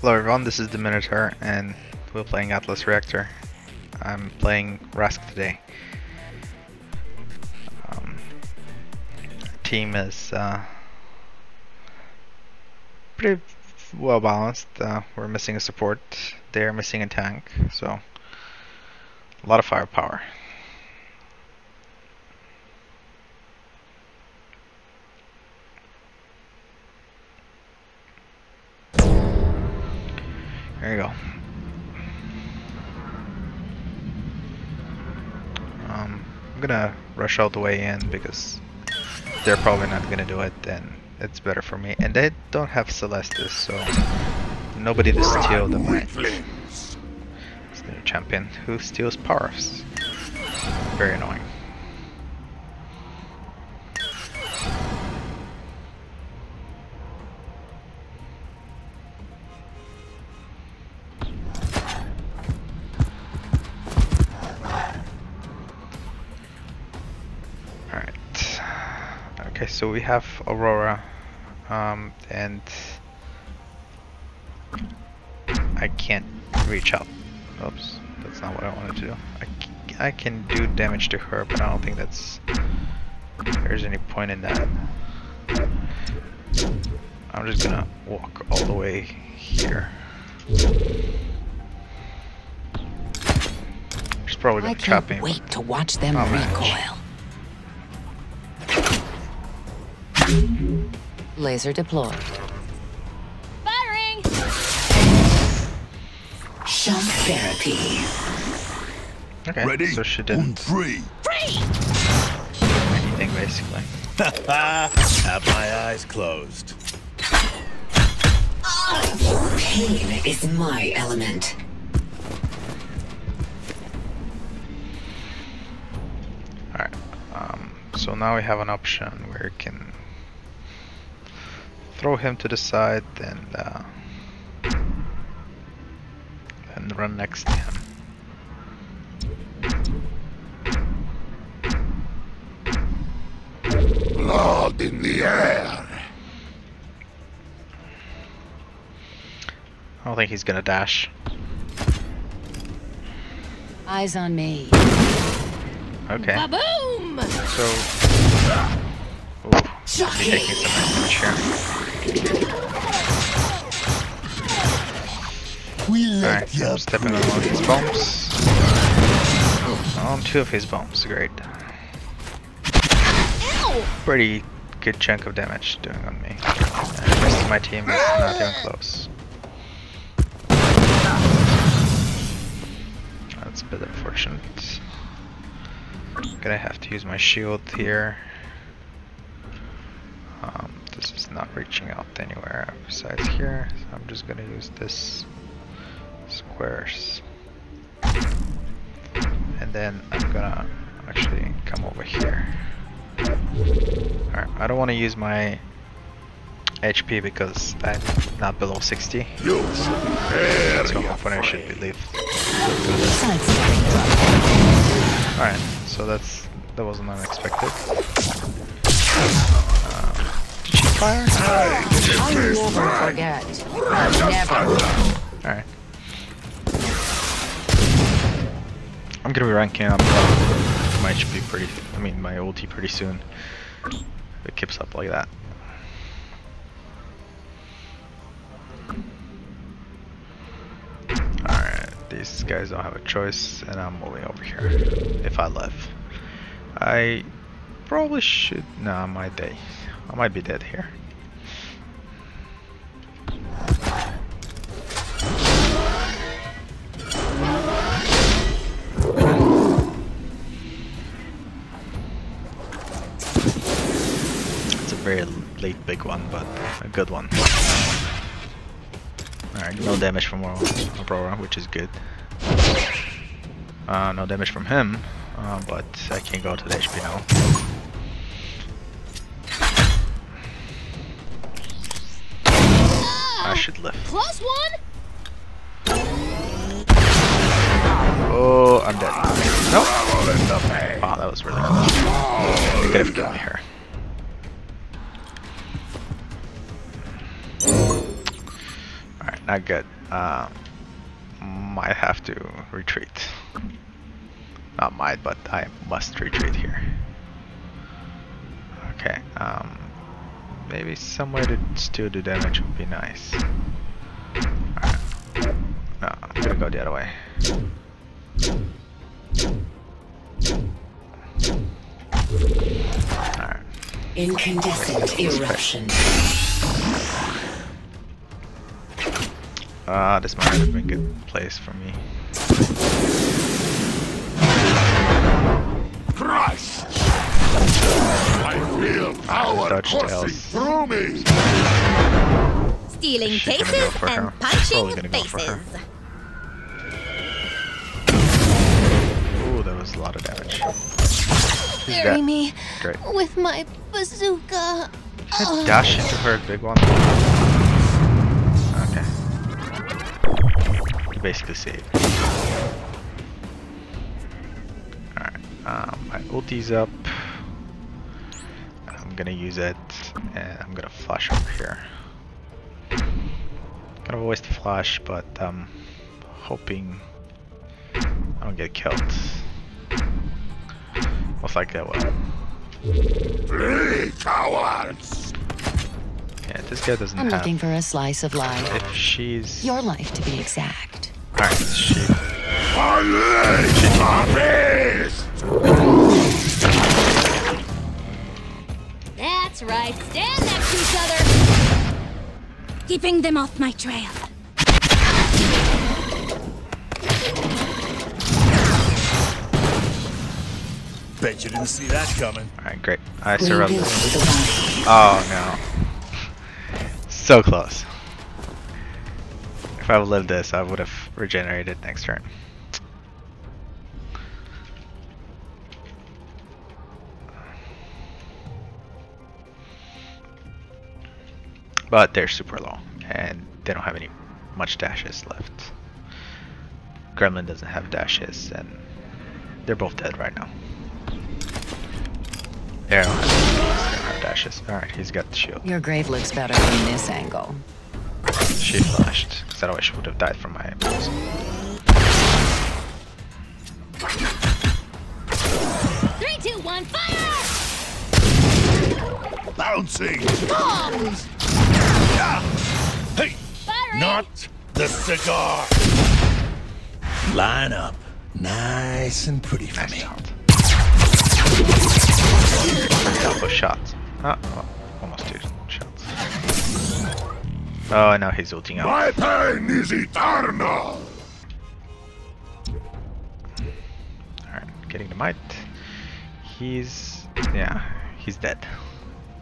Hello everyone, this is the Minotaur and we're playing Atlas Reactor. I'm playing Rask today. Um, team is uh, pretty well balanced. Uh, we're missing a support, they're missing a tank, so a lot of firepower. There you go. Um, I'm gonna rush all the way in because they're probably not gonna do it and it's better for me. And they don't have Celestis, so nobody to steal the. It's champion who steals powers. Very annoying. So we have Aurora, um, and I can't reach out. Oops, that's not what I want to do. I, I can do damage to her, but I don't think that's there's any point in that. I'm just gonna walk all the way here. She's probably gonna trap can't me. wait to watch them Oh, man. Laser deployed. Firing! Shock therapy. Okay, Ready? so she didn't three. anything basically. Have my eyes closed. Pain is my element. Alright, um, so now we have an option where we can throw him to the side and, uh, and run next to him. Blood in the air. I don't think he's gonna dash. Eyes on me. Okay, Ba-boom! so... Ooh, taking some damage here. We let Alright, ya I'm stepping on one of his bombs. On two of his bombs, great. Pretty good chunk of damage doing on me. And the rest of my team is not even close. That's a bit unfortunate. Gonna have to use my shield here. Um, this is not reaching out anywhere besides here, so I'm just gonna use this squares. And then I'm gonna actually come over here. Alright, I don't want to use my HP because I'm not below 60. You prepare So ya hopefully I should friend. believe. Alright, so that's that wasn't unexpected. Uh, fire? I'll never forget. Never. Alright. I'm gonna be ranking up uh, my HP pretty, I mean my ulti pretty soon. If it keeps up like that. These guys don't have a choice and I'm moving over here. If I live. I probably should, no my die. I might be dead here. It's a very late big one, but a good one. Alright, no damage from Aurora, which is good. Uh, no damage from him, uh, but I can go to the HP now. Should live. Plus one? Oh, I'm dead. Nope. Wow, that was really close. They could have killed me here. Alright, not good. Um, might have to retreat. Not might, but I must retreat here. Okay, um, maybe somewhere to still do damage would be nice. Alright. No, I'm gonna go the other way. Alright. Incandescent eruption. Ah, this might have been a good place for me. I feel power coursing tails. through me! Stealing She's gonna go cases her. and punching gonna go faces. Ooh, that was a lot of damage. Bury me Great. with my bazooka. Should I dash into her big one? Okay. You basically saved. Alright, um, my ulti's up. I'm gonna use it, and I'm gonna flash over here. Kind of a waste of flash, but um, hoping I don't get killed. Most likely I will. Flee, cowards! Yeah, this guy doesn't I'm have. looking for a slice of life. If she's Your life, to be exact. Alright, she That's right. Stand next to each other. Keeping them off my trail. Bet you didn't see that coming. Alright, great. I Rebuild surrounded. with the body. Oh no. So close. If I would lived this, I would have regenerated next turn. But they're super low, and they don't have any much dashes left. Gremlin doesn't have dashes, and they're both dead right now. They don't have, they don't have dashes. Alright, he's got the shield. Your grave looks better from this angle. She flashed, because otherwise she would have died from my impulse. Three, two, one, fire! Bouncing! Bombs! Hey! Firing! Not the cigar! Line up. Nice and pretty for Nice me. shot. Couple shots. Ah, oh, almost two shots. Oh, now he's ulting out. My pain is eternal! Alright, getting the might. He's... yeah, he's dead.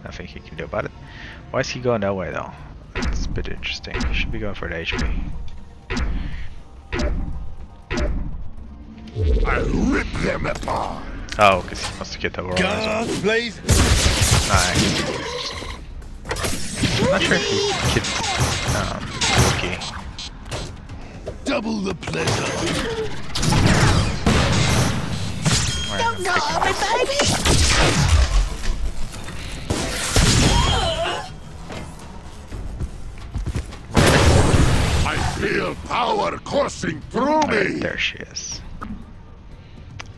Nothing he can do about it. Why is he going that way though? It's a bit interesting. He should be going for the HP. I'll rip them apart! Oh, because he wants to get the Aurora as well. Guns blazing! Nice. I'm not sure if he kids um Loki. Double the pleasure! Or Don't pick him gnaw up. me, baby! Feel power coursing through Alright, me! there she is.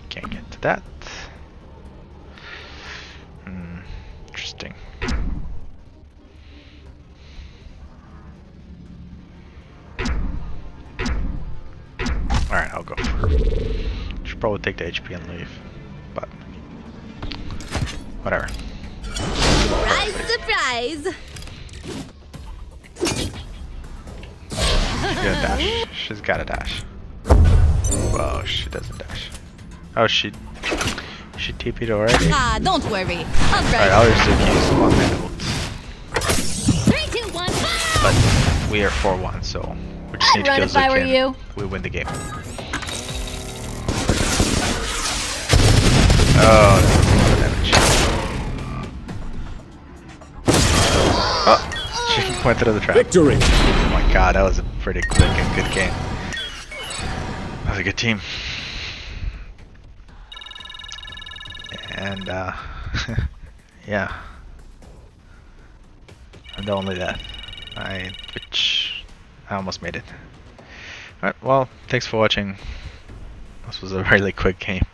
Can't get to that. Hmm, interesting. Alright, I'll go for her. Should probably take the HP and leave, but whatever. Surprise, surprise! She's got a dash. She's got a dash. Whoa, she doesn't dash. Oh, she she TP'd already. Ah, don't worry. I'll Alright. I'll just use one man ult. Three, two, one, fire! But we are 4-1, so we just I'd need to run kill if I were Zukin. you. We win the game. Oh, that's a lot of damage. Oh, she went through the trap. Victory! God, that was a pretty quick and good game. That was a good team. And, uh, yeah. And only that. I, which, I almost made it. Alright, well, thanks for watching. This was a really quick game.